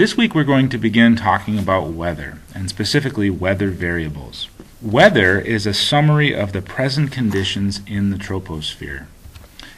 This week we're going to begin talking about weather, and specifically weather variables. Weather is a summary of the present conditions in the troposphere.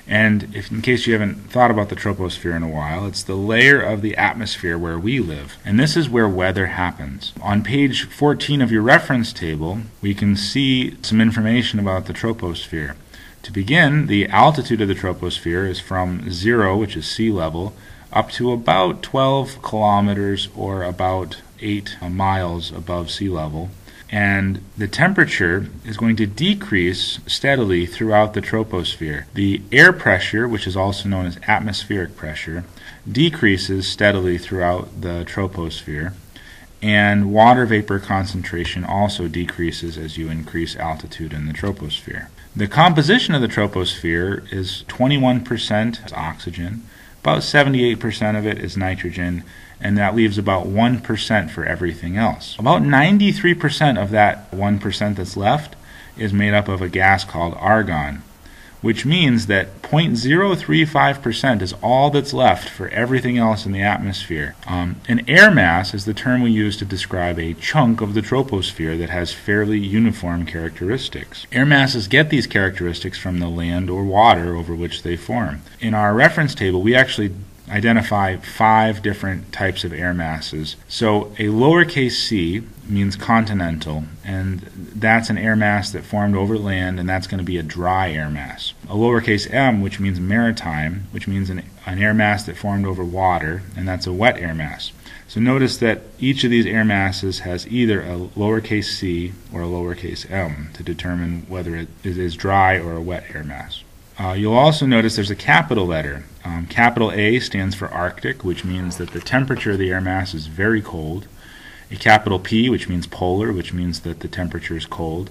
And if, in case you haven't thought about the troposphere in a while, it's the layer of the atmosphere where we live. And this is where weather happens. On page 14 of your reference table, we can see some information about the troposphere. To begin, the altitude of the troposphere is from zero, which is sea level, up to about 12 kilometers or about 8 miles above sea level. And the temperature is going to decrease steadily throughout the troposphere. The air pressure, which is also known as atmospheric pressure, decreases steadily throughout the troposphere. And water vapor concentration also decreases as you increase altitude in the troposphere. The composition of the troposphere is 21% oxygen, about 78% of it is nitrogen, and that leaves about 1% for everything else. About 93% of that 1% that's left is made up of a gas called argon which means that 0.035% is all that's left for everything else in the atmosphere. Um, an air mass is the term we use to describe a chunk of the troposphere that has fairly uniform characteristics. Air masses get these characteristics from the land or water over which they form. In our reference table, we actually identify five different types of air masses. So a lowercase c means continental, and that's an air mass that formed over land, and that's going to be a dry air mass. A lowercase m, which means maritime, which means an, an air mass that formed over water, and that's a wet air mass. So notice that each of these air masses has either a lowercase c or a lowercase m to determine whether it is dry or a wet air mass. Uh, you'll also notice there's a capital letter. Um, capital A stands for Arctic, which means that the temperature of the air mass is very cold. A capital P, which means polar, which means that the temperature is cold.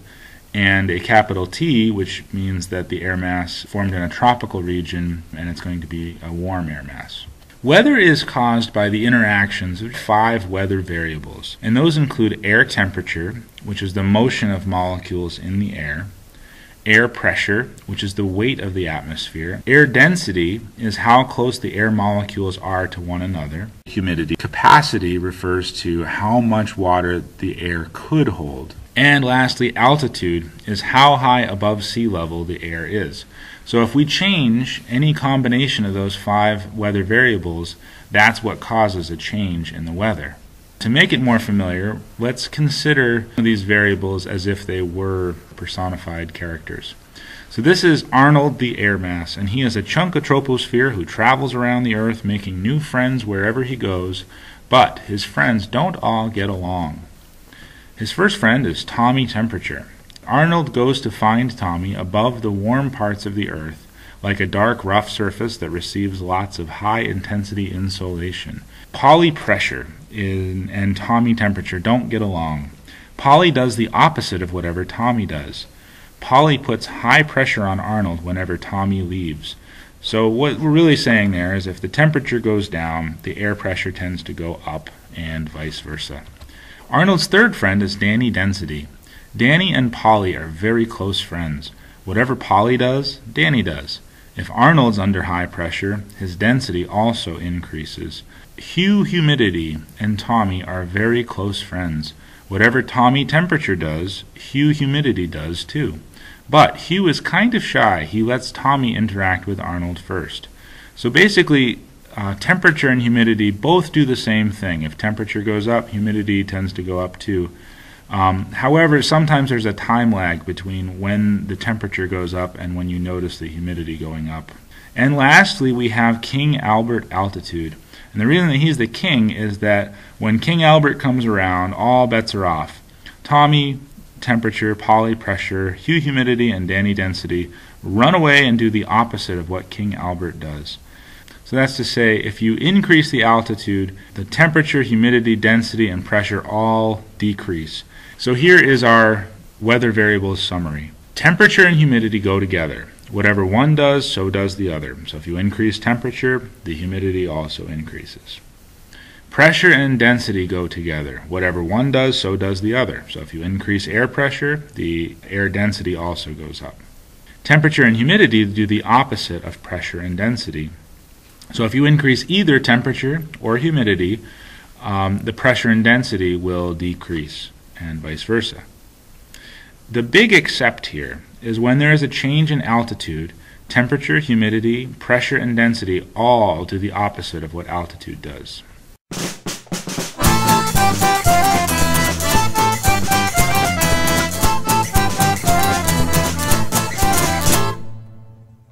And a capital T, which means that the air mass formed in a tropical region and it's going to be a warm air mass. Weather is caused by the interactions of five weather variables, and those include air temperature, which is the motion of molecules in the air, air pressure, which is the weight of the atmosphere. Air density is how close the air molecules are to one another. Humidity. Capacity refers to how much water the air could hold. And lastly, altitude is how high above sea level the air is. So if we change any combination of those five weather variables, that's what causes a change in the weather. To make it more familiar, let's consider these variables as if they were personified characters. So this is Arnold the air mass, and he is a chunk of troposphere who travels around the earth making new friends wherever he goes, but his friends don't all get along. His first friend is Tommy Temperature. Arnold goes to find Tommy above the warm parts of the earth, like a dark rough surface that receives lots of high intensity insolation. Polly Pressure in, and Tommy temperature don't get along. Polly does the opposite of whatever Tommy does. Polly puts high pressure on Arnold whenever Tommy leaves. So what we're really saying there is if the temperature goes down, the air pressure tends to go up and vice versa. Arnold's third friend is Danny Density. Danny and Polly are very close friends. Whatever Polly does, Danny does. If Arnold's under high pressure, his density also increases. Hugh Humidity and Tommy are very close friends. Whatever Tommy Temperature does, Hugh Humidity does too. But Hugh is kind of shy. He lets Tommy interact with Arnold first. So basically, uh, temperature and humidity both do the same thing. If temperature goes up, humidity tends to go up too. Um, however, sometimes there's a time lag between when the temperature goes up and when you notice the humidity going up. And lastly, we have King Albert altitude. And the reason that he's the king is that when King Albert comes around, all bets are off. Tommy, temperature, Polly, pressure, Hugh, humidity, and Danny, density run away and do the opposite of what King Albert does. So that's to say, if you increase the altitude, the temperature, humidity, density, and pressure all decrease. So here is our weather variables summary. Temperature and humidity go together. Whatever one does, so does the other. So if you increase temperature, the humidity also increases. Pressure and density go together. Whatever one does, so does the other. So if you increase air pressure, the air density also goes up. Temperature and humidity do the opposite of pressure and density. So if you increase either temperature or humidity, um, the pressure and density will decrease, and vice versa. The big except here is when there is a change in altitude, temperature, humidity, pressure, and density all do the opposite of what altitude does.